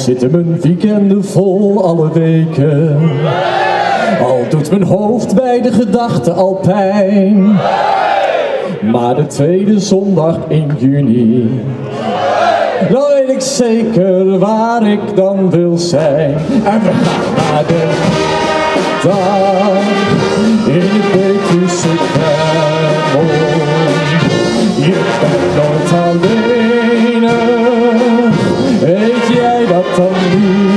Zitten mijn weekenden vol alle weken. Al doet mijn hoofd bij de gedachte al pijn. Maar de tweede zondag in juni. Dan weet ik zeker waar ik dan wil zijn. En we gaan naar de in Betuwse Kremlin. Je bent nooit alleen, jij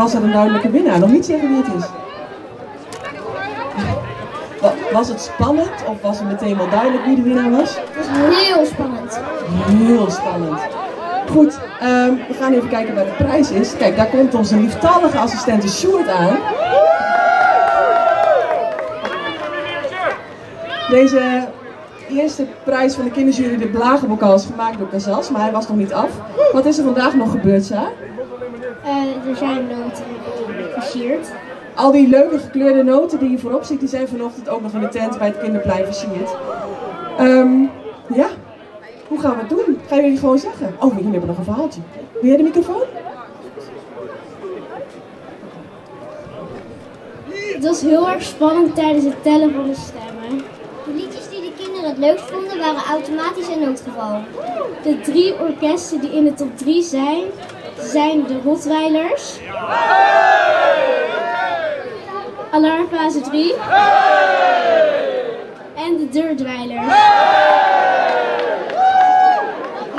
was er een duidelijke winnaar? Nog niet zeggen wie het is. Wa- Was het spannend of was het meteen wel duidelijk wie de winnaar was? Het was heel spannend. Heel spannend. Goed, ehm, we gaan even kijken waar de prijs is. Kijk, daar komt onze lieftallige assistente Sjoerd aan. Deze eerste prijs van de kinderjury, de Blagenbokal, is gemaakt door Casals, maar hij was nog niet af. Wat is er vandaag nog gebeurd, Saar? Eh, er zijn noten Al die leuke gekleurde noten die je voorop ziet, die zijn vanochtend ook nog in de tent bij het kinderplein versierd. Ehm, ja, hoe gaan we het doen? Gaan jullie gewoon zeggen? Oh, jullie hebben nog een verhaaltje. Wil jij de microfoon? Het was heel erg spannend tijdens het tellen van de stemmen. De liedjes die de kinderen het leukst vonden waren automatisch en noodgeval. De drie orkesten die in de top 3 zijn, zijn de Rottweilers. Alarmfase 3. En de Deurdweilers.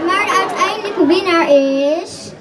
Maar de uiteindelijke winnaar is...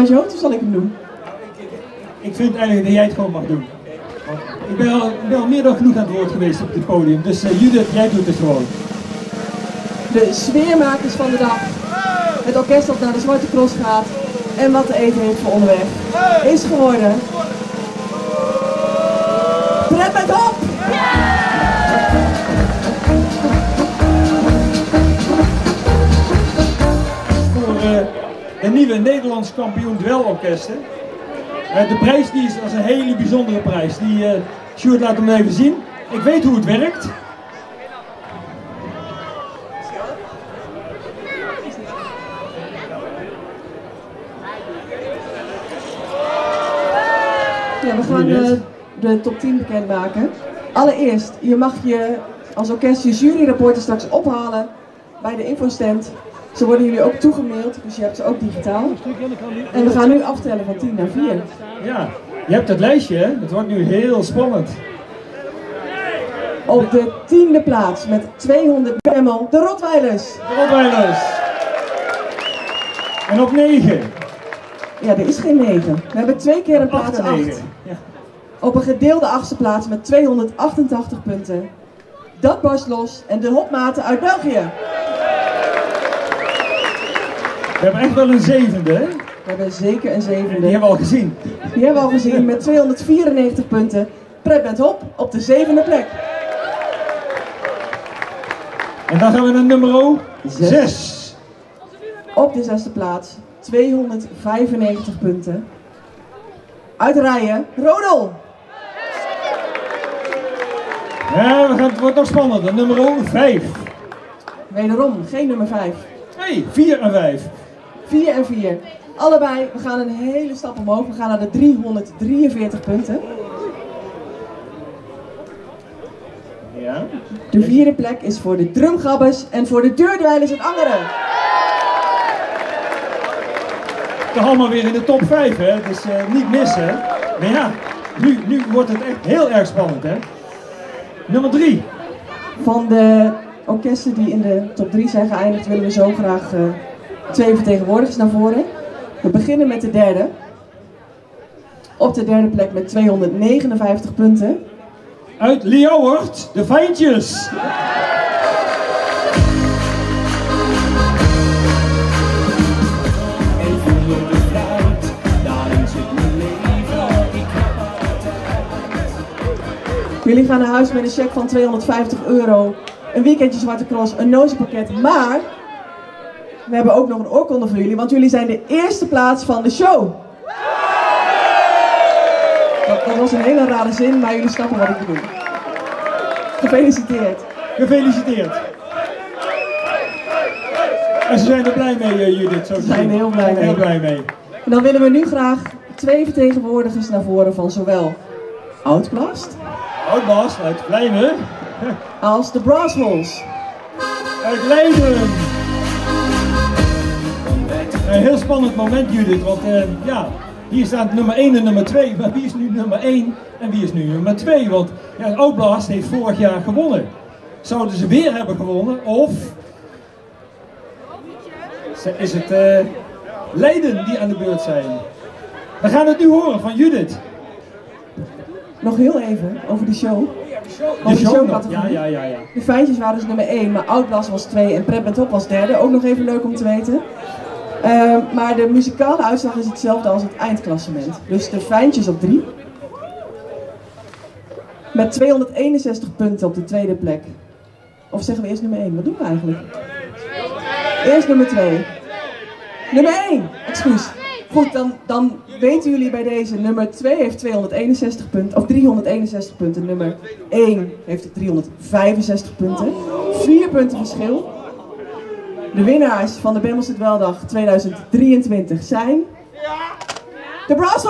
Je hoofd of zal ik hem doen? Ik vind eigenlijk dat jij het gewoon mag doen. Want ik ben al, ik ben al meer dan genoeg aan het woord geweest op dit podium. Dus eh, Judith, jij doet het gewoon. De sfeermakers van de dag. Het orkest dat naar de Zwarte Cross gaat. En wat te eten heeft voor onderweg. Is geworden. Pret met op! De nieuwe Nederlands kampioen dwelorkesten. Eh, de prijs die is, is een hele bijzondere prijs. Die, eh Sjoerd laat hem even zien. Ik weet hoe het werkt. Ja, we gaan Judith. eh, de top 10 bekendmaken. Allereerst, je mag je als orkest je juryrapporten straks ophalen bij de infostand. Ze worden jullie ook toegemaild, dus je hebt ze ook digitaal. En we gaan nu aftellen van 10 naar 4. Ja, je hebt het lijstje, hè? Het wordt nu heel spannend. Op de tiende plaats met 200 Bemmel, de Rotweilers. De Rotweilers. En op 9. Ja, er is geen 9. We hebben twee keer een plaats 8. Ja. Op een gedeelde achtste plaats met 288 punten. Dat barst los en de hopmaten uit België. We hebben echt wel een zevende, hè? We hebben zeker een zevende. Die hebben we al gezien. Die hebben we al gezien met 294 punten. Pret Hop op de zevende plek. En dan gaan we naar nummer 6. Op de zesde plaats 295 punten. Uit Rijen, Rodel. Ja, we gaan, het wordt nog spannender. Nummer 5. Wederom, geen nummer 5. Nee, 4 en 5. 4 en 4. Allebei, we gaan een hele stap omhoog. We gaan naar de 343 punten. Ja. De vierde plek is voor de drumgabbers en voor de deurdwijlers en anderen. Toch allemaal weer in de top 5, hè? Dus uh, niet missen. Maar ja, nu, nu wordt het echt heel erg spannend, hè? Nummer 3. Van de orkesten die in de top 3 zijn geëindigd, willen we zo graag uh, twee vertegenwoordigers naar voren. We beginnen met de derde. Op de derde plek met 259 punten. Uit Liauwert, de Fijntjes. Jullie gaan naar huis met een cheque van 250 euro, een weekendje Zwarte Cross, een nozepakket, maar we hebben ook nog een oorkonde voor jullie, want jullie zijn de eerste plaats van de show. Dat, dat was een hele rare zin, maar jullie snappen wat ik bedoel. Gefeliciteerd. Gefeliciteerd. En ze zijn er blij mee, uh, Judith. Zo ze zijn er heel blij mee. Heel blij mee. En dan willen we nu graag twee vertegenwoordigers naar voren van zowel Outblast Outblast uit Leiden als de Brassholes uit Leiden. Een heel spannend moment Judith, want uh, ja, hier staat nummer 1 en nummer 2, maar wie is nu nummer 1 en wie is nu nummer 2? Want ja, heeft vorig jaar gewonnen. Zouden ze weer hebben gewonnen of is het uh, Leiden die aan de beurt zijn? We gaan het nu horen van Judith. Nog heel even over de show. De show, show ja, ja, ja, ja. De feitjes waren dus nummer 1, maar Outblast was 2 en Pret Top was derde. Ook nog even leuk om te weten. Uh, maar de muzikale uitslag is hetzelfde als het eindklassement. Dus de Fijntjes op 3. Met 261 punten op de tweede plek. Of zeggen we eerst nummer 1? Wat doen we eigenlijk? Eerst nummer 2. Nummer 1, excuus. Goed, dan, dan weten jullie bij deze. Nummer 2 heeft 261 punten, of 361 punten. Nummer 1 heeft 365 punten. 4 punten verschil. De winnaars van de Bemmelse Dweldag 2023 zijn... De Brass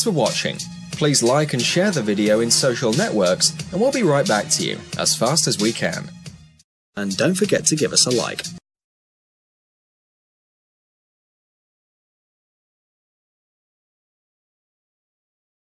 Thanks for watching. Please like and share the video in social networks, and we'll be right back to you as fast as we can. And don't forget to give us a like.